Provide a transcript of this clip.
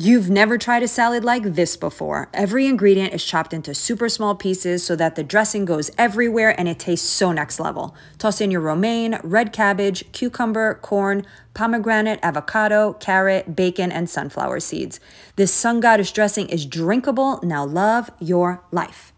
You've never tried a salad like this before. Every ingredient is chopped into super small pieces so that the dressing goes everywhere and it tastes so next level. Toss in your romaine, red cabbage, cucumber, corn, pomegranate, avocado, carrot, bacon, and sunflower seeds. This sun goddess dressing is drinkable. Now love your life.